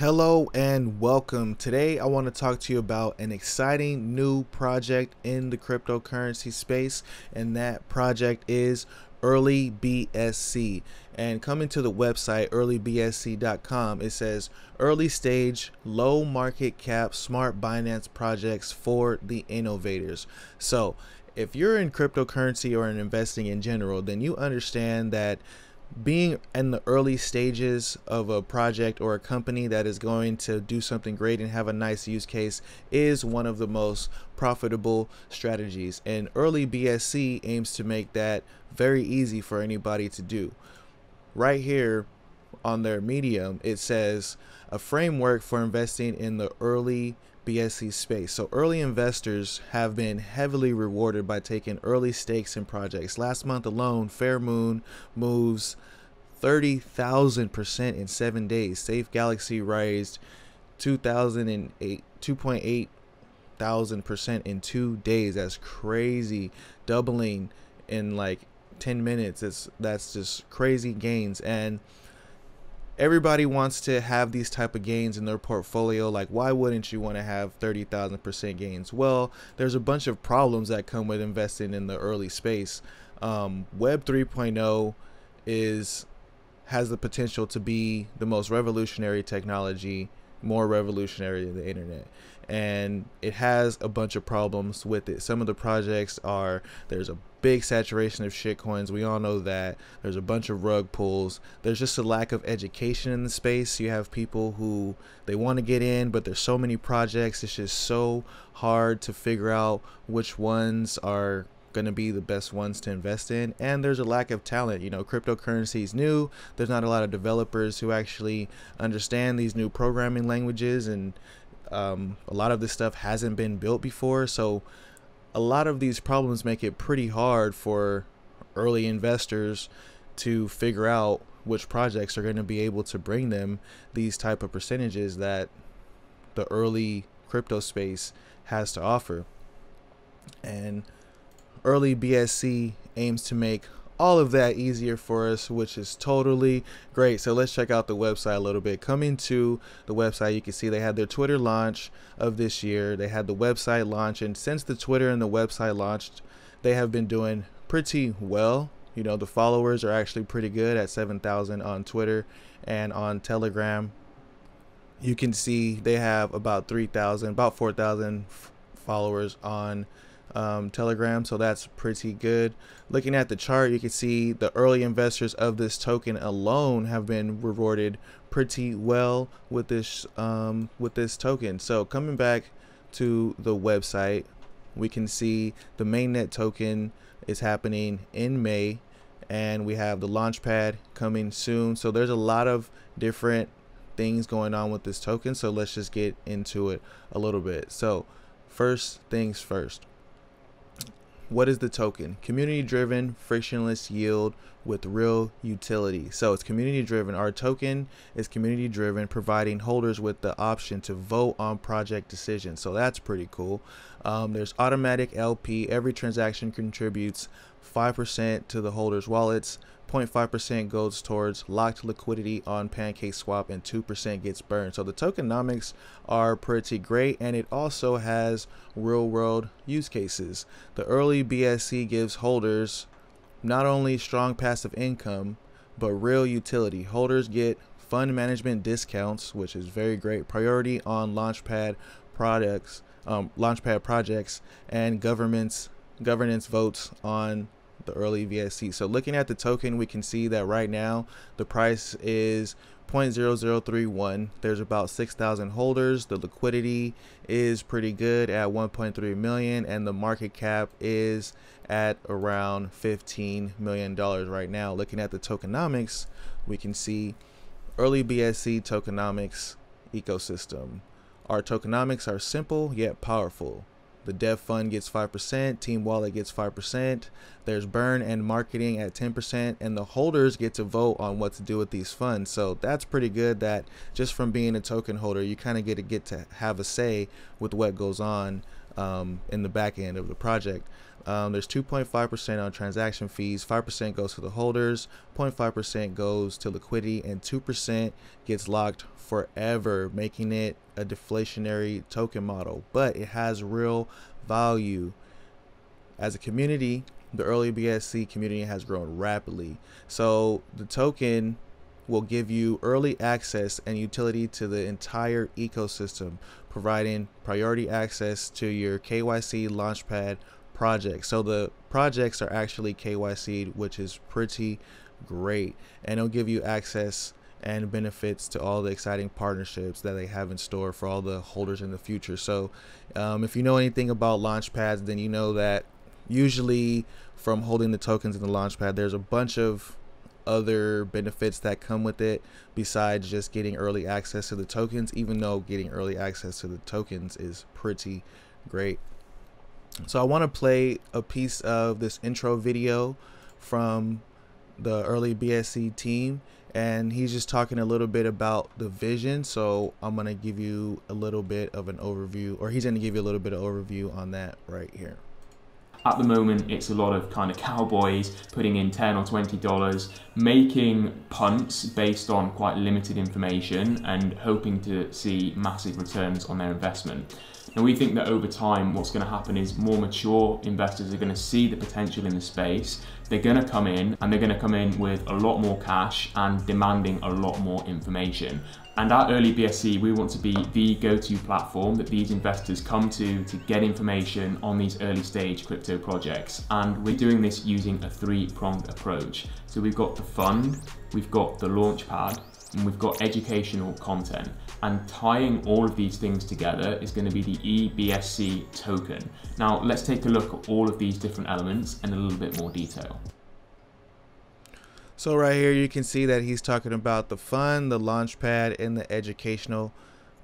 Hello and welcome. Today I want to talk to you about an exciting new project in the cryptocurrency space, and that project is Early BSC. And coming to the website earlybsc.com, it says early stage, low market cap, smart Binance projects for the innovators. So, if you're in cryptocurrency or in investing in general, then you understand that being in the early stages of a project or a company that is going to do something great and have a nice use case is one of the most profitable strategies. And early BSC aims to make that very easy for anybody to do. Right here on their medium, it says a framework for investing in the early BSC space. So early investors have been heavily rewarded by taking early stakes in projects. Last month alone, Fairmoon moves 30,000% in seven days. Safe Galaxy raised 2,008, 2.8 thousand percent in two days. That's crazy. Doubling in like 10 minutes. It's that's just crazy gains. And everybody wants to have these type of gains in their portfolio like why wouldn't you want to have 30,000% gains? Well there's a bunch of problems that come with investing in the early space. Um, web 3.0 is has the potential to be the most revolutionary technology more revolutionary than the internet. And it has a bunch of problems with it. Some of the projects are there's a big saturation of shitcoins we all know that. There's a bunch of rug pulls. There's just a lack of education in the space. You have people who they want to get in but there's so many projects. It's just so hard to figure out which ones are going to be the best ones to invest in. And there's a lack of talent. You know cryptocurrency is new. There's not a lot of developers who actually understand these new programming languages. And um, a lot of this stuff hasn't been built before. So a lot of these problems make it pretty hard for early investors to figure out which projects are going to be able to bring them these type of percentages that the early crypto space has to offer. And early BSC aims to make all of that easier for us, which is totally great. So let's check out the website a little bit. Coming to the website, you can see they had their Twitter launch of this year. They had the website launch, and since the Twitter and the website launched, they have been doing pretty well. You know, the followers are actually pretty good at 7,000 on Twitter and on Telegram. You can see they have about 3,000, about 4,000 followers on um, Telegram, so that's pretty good. Looking at the chart, you can see the early investors of this token alone have been rewarded pretty well with this um, with this token. So coming back to the website, we can see the mainnet token is happening in May, and we have the launchpad coming soon. So there's a lot of different things going on with this token. So let's just get into it a little bit. So first things first what is the token? Community driven, frictionless yield with real utility. So it's community driven. Our token is community driven, providing holders with the option to vote on project decisions. So that's pretty cool. Um, there's automatic LP. Every transaction contributes 5% to the holders' wallets. 0.5% goes towards locked liquidity on Pancake Swap, and 2% gets burned. So the tokenomics are pretty great and it also has real world use cases. The early BSC gives holders not only strong passive income but real utility. Holders get fund management discounts, which is very great. Priority on Launchpad products, um, Launchpad projects, and governments governance votes on the early BSC. So looking at the token, we can see that right now the price is 0.0031. There's about 6,000 holders. The liquidity is pretty good at 1.3 million and the market cap is at around 15 million dollars right now. Looking at the tokenomics, we can see early BSC tokenomics ecosystem. Our tokenomics are simple yet powerful. The dev fund gets 5%, Team Wallet gets 5%. There's burn and marketing at 10%, and the holders get to vote on what to do with these funds. So that's pretty good that just from being a token holder, you kind of get to get to have a say with what goes on um, in the back end of the project. Um, there's 2.5% on transaction fees, 5% goes to the holders, 0.5% goes to liquidity, and 2% gets locked forever, making it a deflationary token model. But it has real value. As a community, the early BSC community has grown rapidly. So the token will give you early access and utility to the entire ecosystem, providing priority access to your KYC Launchpad projects. So the projects are actually KYC'd, which is pretty great, and it'll give you access and benefits to all the exciting partnerships that they have in store for all the holders in the future. So, um, if you know anything about launchpads, then you know that usually from holding the tokens in the launchpad, there's a bunch of other benefits that come with it besides just getting early access to the tokens, even though getting early access to the tokens is pretty great. So I want to play a piece of this intro video from the early BSC team and he's just talking a little bit about the vision. So I'm gonna give you a little bit of an overview or he's gonna give you a little bit of overview on that right here. At the moment it's a lot of kind of cowboys putting in 10 or 20 dollars making punts based on quite limited information and hoping to see massive returns on their investment and we think that over time what's going to happen is more mature investors are going to see the potential in the space they're going to come in and they're going to come in with a lot more cash and demanding a lot more information and at Early BSC, we want to be the go-to platform that these investors come to to get information on these early stage crypto projects. And we're doing this using a three-pronged approach. So we've got the fund, we've got the launchpad, and we've got educational content. And tying all of these things together is going to be the EBSC token. Now let's take a look at all of these different elements in a little bit more detail. So right here you can see that he's talking about the fun, the launchpad, and the educational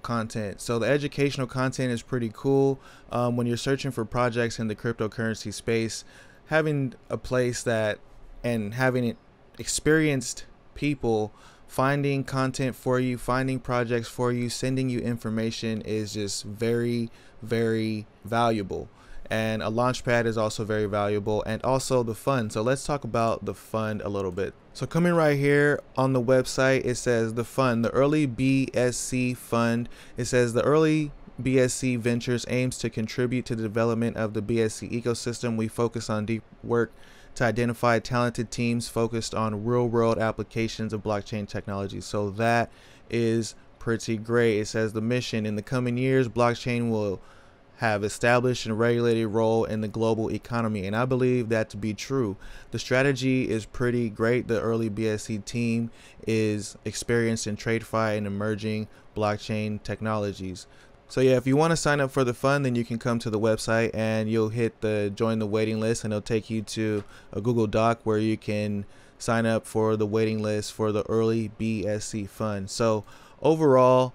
content. So the educational content is pretty cool. Um, when you're searching for projects in the cryptocurrency space, having a place that and having experienced people finding content for you, finding projects for you, sending you information is just very, very valuable. And a launchpad is also very valuable and also the fund so let's talk about the fund a little bit. So coming right here on the website it says the fund the early bsc fund. It says the early BSC Ventures aims to contribute to the development of the BSC ecosystem. We focus on deep work to identify talented teams focused on real world applications of blockchain technology. So that is pretty great. It says the mission in the coming years, blockchain will have established and regulated role in the global economy and I believe that to be true. The strategy is pretty great. The early BSC team is experienced in TradFi and emerging blockchain technologies. So yeah, if you want to sign up for the fund, then you can come to the website and you'll hit the join the waiting list and it'll take you to a Google Doc where you can sign up for the waiting list for the early BSC fund. So overall,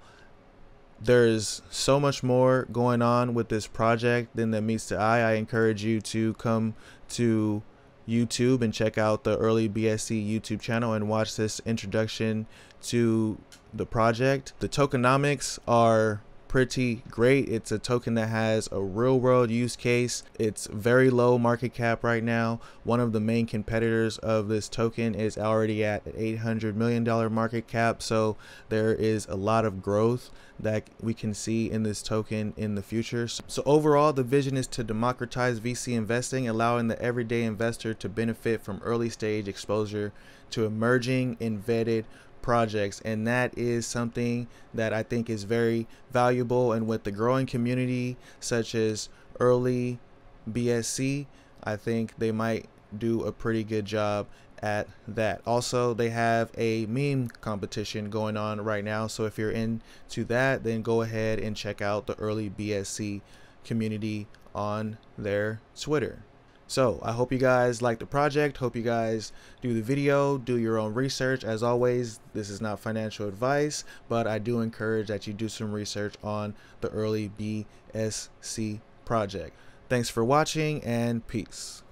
there's so much more going on with this project than that meets the eye. I encourage you to come to YouTube and check out the early BSC YouTube channel and watch this introduction to the project. The tokenomics are pretty great. It's a token that has a real world use case. It's very low market cap right now. One of the main competitors of this token is already at $800 million market cap. So there is a lot of growth that we can see in this token in the future. So overall, the vision is to democratize VC investing, allowing the everyday investor to benefit from early stage exposure to emerging embedded projects and that is something that I think is very valuable. And with the growing community such as early BSC I think they might do a pretty good job at that. Also they have a meme competition going on right now so if you're into that then go ahead and check out the early BSC community on their Twitter so I hope you guys like the project. Hope you guys do the video, do your own research. As always, this is not financial advice, but I do encourage that you do some research on the early BSC project. Thanks for watching and peace.